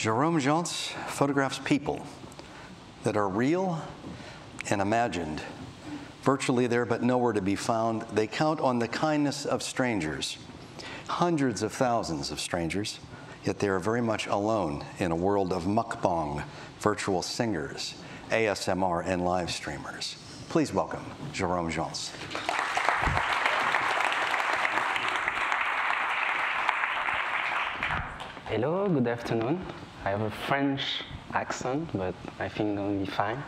Jerome Gence photographs people that are real and imagined, virtually there but nowhere to be found. They count on the kindness of strangers, hundreds of thousands of strangers, yet they are very much alone in a world of mukbang, virtual singers, ASMR, and live streamers. Please welcome Jerome Gence. Hello, good afternoon. I have a French accent, but I think I'll be fine.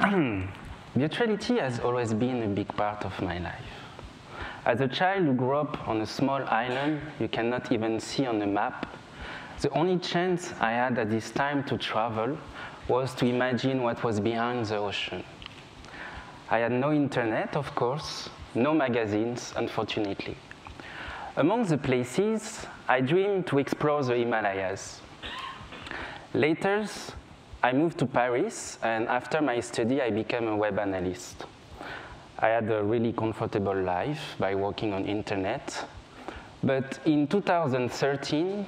Virtuality has always been a big part of my life. As a child who grew up on a small island you cannot even see on a map, the only chance I had at this time to travel was to imagine what was behind the ocean. I had no internet, of course, no magazines, unfortunately. Among the places, I dreamed to explore the Himalayas. Later, I moved to Paris, and after my study, I became a web analyst. I had a really comfortable life by working on internet. But in 2013,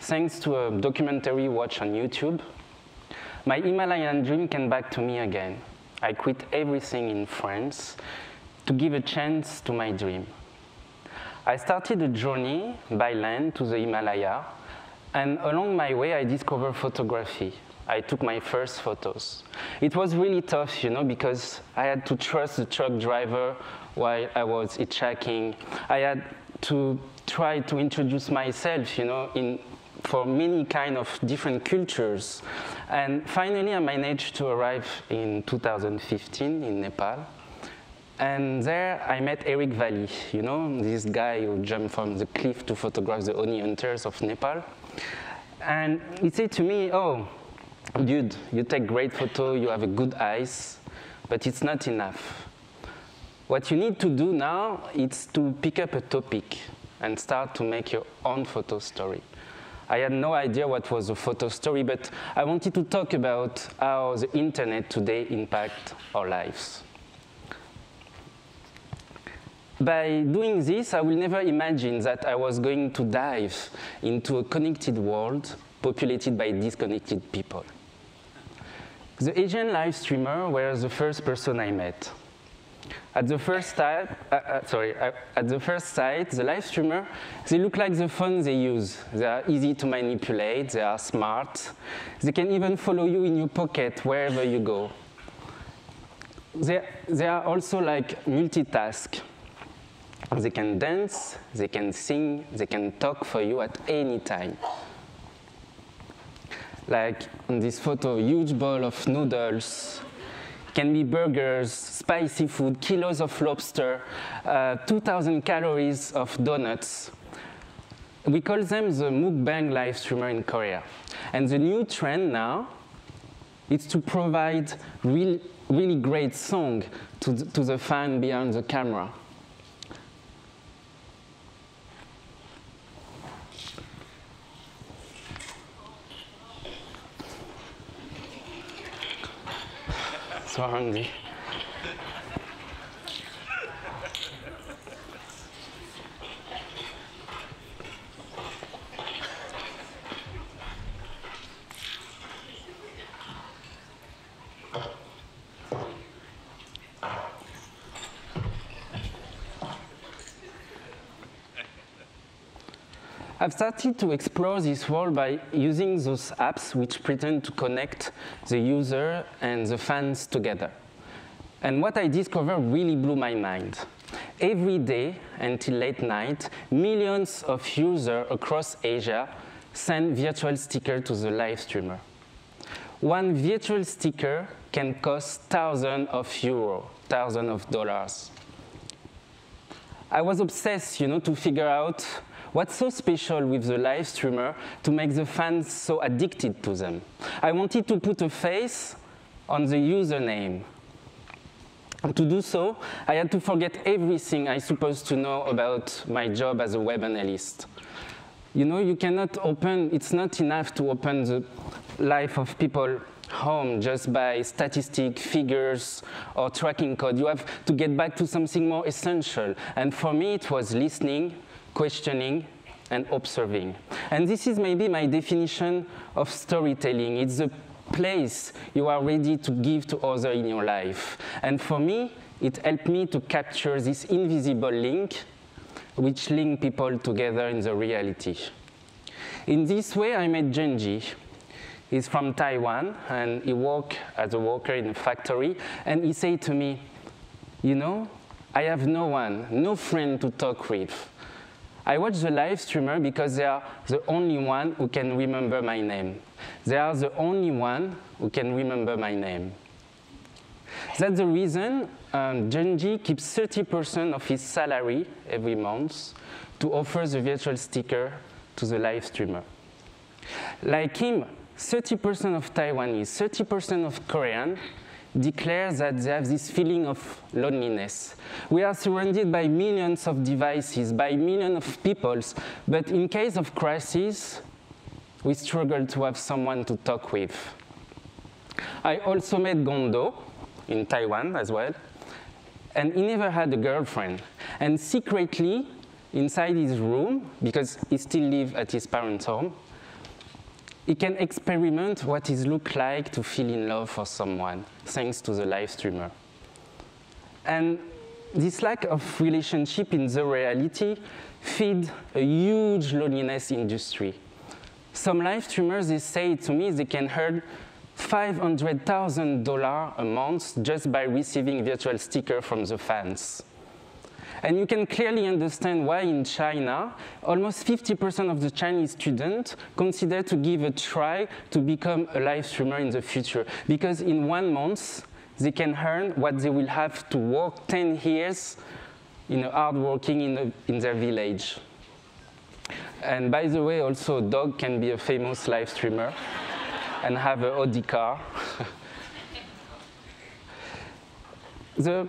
thanks to a documentary watched on YouTube, my Himalayan dream came back to me again. I quit everything in France to give a chance to my dream. I started a journey by land to the Himalaya, and along my way, I discovered photography. I took my first photos. It was really tough, you know, because I had to trust the truck driver while I was hitchhiking. I had to try to introduce myself, you know, in, for many kind of different cultures. And finally, I managed to arrive in 2015 in Nepal. And there I met Eric Valli, you know, this guy who jumped from the cliff to photograph the honey hunters of Nepal. And he said to me, oh, dude, you take great photo, you have a good eyes, but it's not enough. What you need to do now is to pick up a topic and start to make your own photo story. I had no idea what was a photo story, but I wanted to talk about how the internet today impacts our lives. By doing this, I will never imagine that I was going to dive into a connected world populated by disconnected people. The Asian live streamer were the first person I met. At the first time, uh, uh, sorry, uh, at the first sight, the live streamer, they look like the phone they use. They are easy to manipulate, they are smart. They can even follow you in your pocket wherever you go. They, they are also like multitask. They can dance, they can sing, they can talk for you at any time. Like in this photo, huge bowl of noodles, can be burgers, spicy food, kilos of lobster, uh, 2,000 calories of donuts. We call them the mukbang live streamer in Korea. And the new trend now is to provide real, really great song to the, to the fan behind the camera. So I've started to explore this world by using those apps which pretend to connect the user and the fans together. And what I discovered really blew my mind. Every day until late night, millions of users across Asia send virtual sticker to the live streamer. One virtual sticker can cost thousands of euro, thousands of dollars. I was obsessed, you know, to figure out What's so special with the live streamer to make the fans so addicted to them? I wanted to put a face on the username. To do so, I had to forget everything I supposed to know about my job as a web analyst. You know, you cannot open, it's not enough to open the life of people home just by statistic figures or tracking code. You have to get back to something more essential. And for me, it was listening questioning, and observing. And this is maybe my definition of storytelling. It's the place you are ready to give to others in your life. And for me, it helped me to capture this invisible link which link people together in the reality. In this way, I met Genji. He's from Taiwan, and he worked as a worker in a factory, and he said to me, you know, I have no one, no friend to talk with. I watch the live streamer because they are the only one who can remember my name. They are the only one who can remember my name. That's the reason um, Genji keeps 30% of his salary every month to offer the virtual sticker to the live streamer. Like him, 30% of Taiwanese, 30% of Korean declare that they have this feeling of loneliness. We are surrounded by millions of devices, by millions of peoples, but in case of crisis, we struggle to have someone to talk with. I also met Gondo in Taiwan as well, and he never had a girlfriend. And secretly, inside his room, because he still lives at his parents' home, he can experiment what it looks like to feel in love for someone, thanks to the live streamer. And this lack of relationship in the reality feed a huge loneliness industry. Some live streamers, they say to me they can earn $500,000 a month just by receiving virtual sticker from the fans. And you can clearly understand why in China, almost 50% of the Chinese students consider to give a try to become a live streamer in the future. Because in one month, they can earn what they will have to work 10 years in a hard working in, in their village. And by the way, also a dog can be a famous live streamer and have an Audi car. the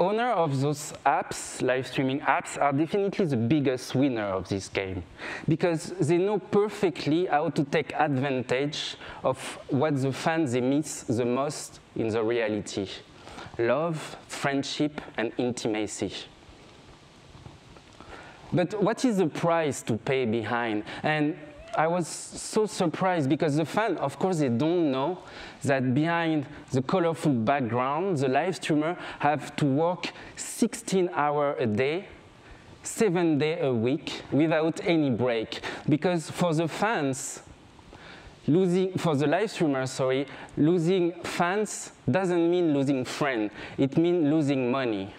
owner of those apps, live streaming apps, are definitely the biggest winner of this game because they know perfectly how to take advantage of what the fans they miss the most in the reality love, friendship, and intimacy. But what is the price to pay behind? And I was so surprised because the fans, of course, they don't know that behind the colorful background, the live streamer have to work 16 hours a day, seven days a week, without any break. Because for the fans, losing for the live streamer, sorry, losing fans doesn't mean losing friends. It means losing money.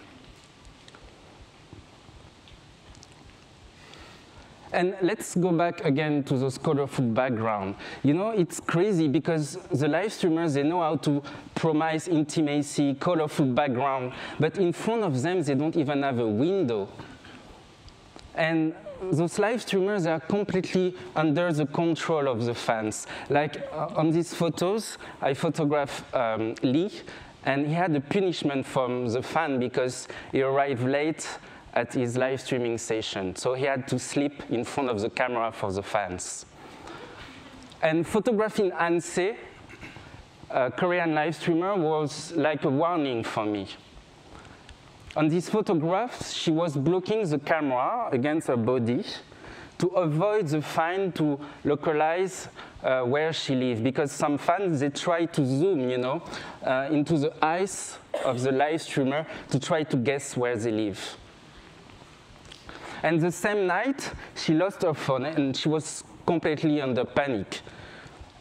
And let's go back again to those colorful background. You know, it's crazy because the live streamers, they know how to promise intimacy, colorful background, but in front of them, they don't even have a window. And those live streamers are completely under the control of the fans. Like uh, on these photos, I photographed um, Lee, and he had a punishment from the fan because he arrived late at his live streaming session. So he had to sleep in front of the camera for the fans. And photographing Anse, a Korean live streamer, was like a warning for me. On these photographs, she was blocking the camera against her body to avoid the fan to localize uh, where she lives. Because some fans, they try to zoom, you know, uh, into the eyes of the live streamer to try to guess where they live. And the same night, she lost her phone and she was completely under panic.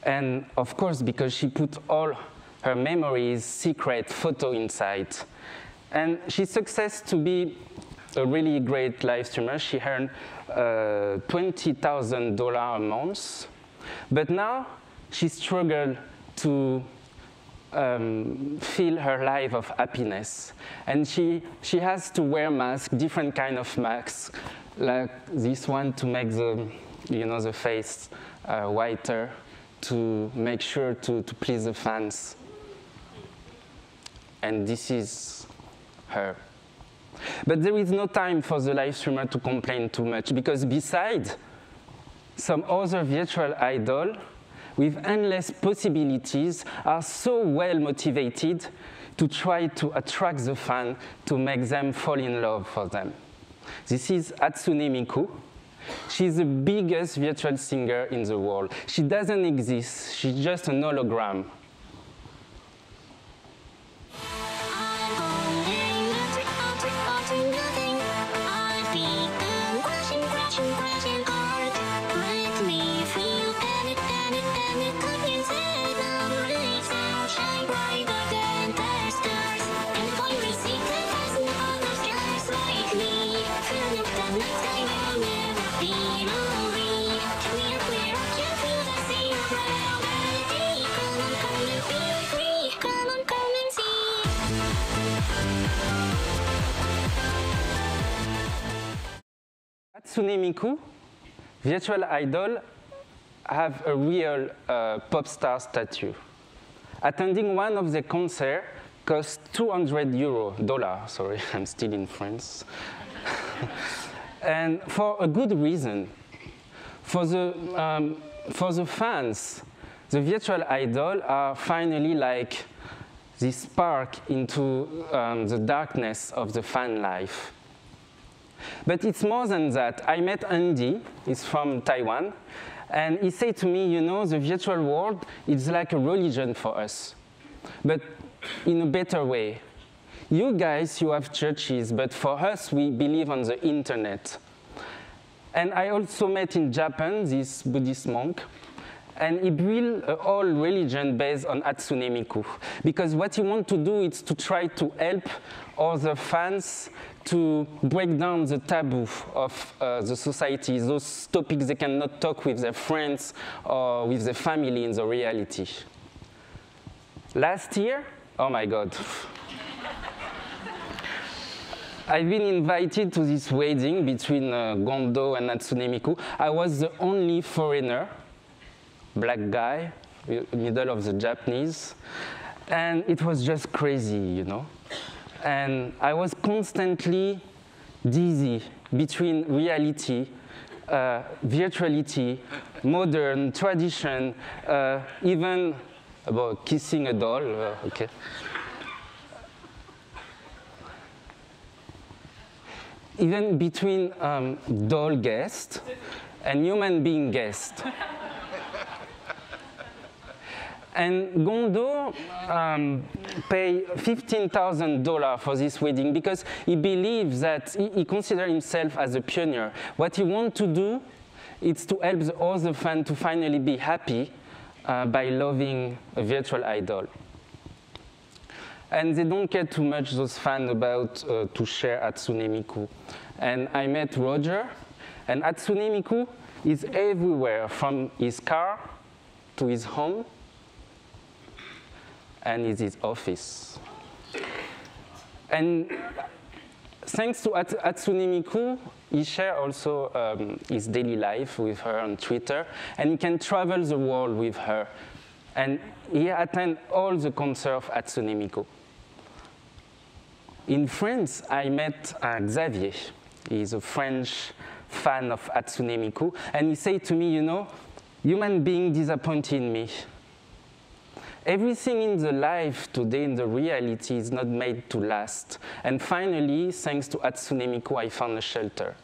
And of course, because she put all her memories, secret photo inside. And she success to be a really great live streamer. She earned uh, $20,000 a month. But now she struggled to um, feel her life of happiness. And she, she has to wear masks, different kind of masks, like this one to make the, you know, the face uh, whiter, to make sure to, to please the fans. And this is her. But there is no time for the live streamer to complain too much because besides some other virtual idol with endless possibilities are so well motivated to try to attract the fan to make them fall in love for them. This is Hatsune Miku. She's the biggest virtual singer in the world. She doesn't exist, she's just an hologram. Hatsune virtual idol, have a real uh, pop star statue. Attending one of the concerts cost 200 euro, dollar, sorry, I'm still in France. and for a good reason. For the, um, for the fans, the virtual idol are finally like this spark into um, the darkness of the fan life. But it's more than that. I met Andy, he's from Taiwan, and he said to me, you know, the virtual world is like a religion for us, but in a better way. You guys, you have churches, but for us, we believe on the internet. And I also met in Japan this Buddhist monk, and he built a whole religion based on Hatsune Miku. Because what he want to do is to try to help other fans to break down the taboo of uh, the society, those topics they cannot talk with their friends or with their family in the reality. Last year, oh my God. I've been invited to this wedding between uh, Kondo and Hatsune Miku. I was the only foreigner, black guy, middle of the Japanese, and it was just crazy, you know and I was constantly dizzy between reality, uh, virtuality, modern, tradition, uh, even about kissing a doll, uh, okay. Even between um, doll guest and human being guest. And Kondo um, paid $15,000 for this wedding because he believes that he, he considers himself as a pioneer. What he wants to do is to help all the other fans to finally be happy uh, by loving a virtual idol. And they don't care too much, those fans, about uh, to share Hatsune Miku. And I met Roger, and Hatsune Miku is everywhere, from his car to his home and is his office. And thanks to At Hatsune Miku, he shares also um, his daily life with her on Twitter, and he can travel the world with her. And he attends all the concerts of Hatsune Miku. In France, I met uh, Xavier. He's a French fan of Hatsune Miku, and he said to me, you know, human being disappointed me. Everything in the life today, in the reality, is not made to last. And finally, thanks to Hatsune Miku, I found a shelter.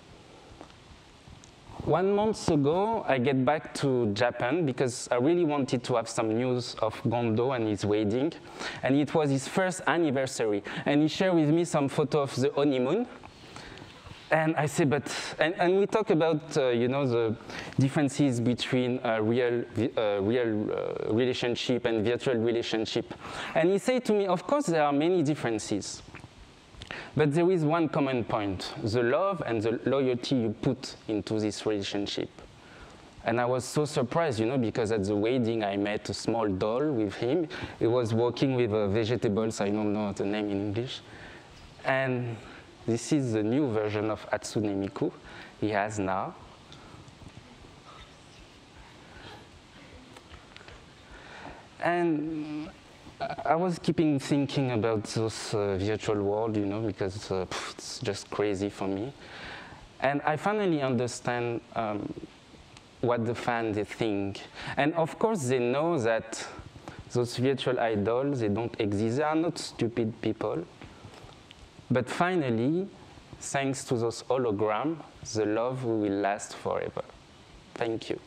One month ago, I get back to Japan because I really wanted to have some news of Kondo and his wedding. And it was his first anniversary. And he shared with me some photo of the honeymoon. And I say, but, and, and we talk about, uh, you know, the differences between uh, real, real uh, relationship and virtual relationship. And he said to me, of course, there are many differences. But there is one common point, the love and the loyalty you put into this relationship. And I was so surprised, you know, because at the wedding I met a small doll with him. He was working with vegetables, I don't know the name in English. And this is the new version of Hatsune Miku he has now. And I was keeping thinking about this uh, virtual world, you know, because uh, it's just crazy for me. And I finally understand um, what the fans they think. And of course, they know that those virtual idols, they don't exist. They are not stupid people. But finally, Thanks to those holograms, the love will last forever. Thank you.